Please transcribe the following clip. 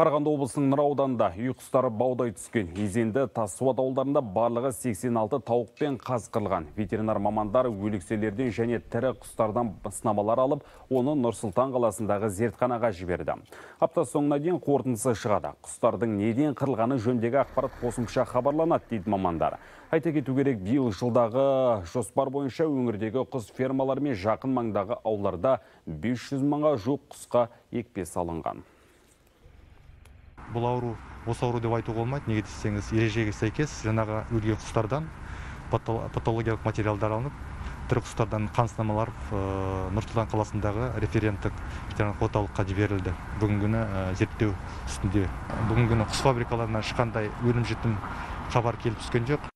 Қарағанды облысының Нұра ауданында үй құстары баудай түскен. Изенді Тасуат ауылдарында барлығы 86 тауық пен қаз қырылған. Ветеринар мамандар өлікселерден және тірі құстардан сынамалар алып, оны Нұрсұлтан қаласындағы зертханаға жіберді. Апта соңына дейін қорытындысы шығады. Құстардың неден қырылғаны жөндегі ақпарат қосымша хабарланады дейді мамандар. Айта кету керек, биыл жылдағы жоспар бойынша өңірдегі құс фермалары мен жақын маңдағы ауларда 500 мыңға жуық құсқа екпе салынған. Бұл ауру осы ауру деп айтуға болмайды. Неге десеңіз ережеге сәйкес жаңағы өлген құстардан патологиялық материалдар алынып тірі құстардан қан сынамалар нұр сұлтан қаласындағы референттік ветеринарлық орталыққа жіберілді. Бүгінгі күні зерттеу үстінде. Бүгінгі күні құс фабрикаларынан ешқандай өлім жітім хабар келіп түскен жоқ.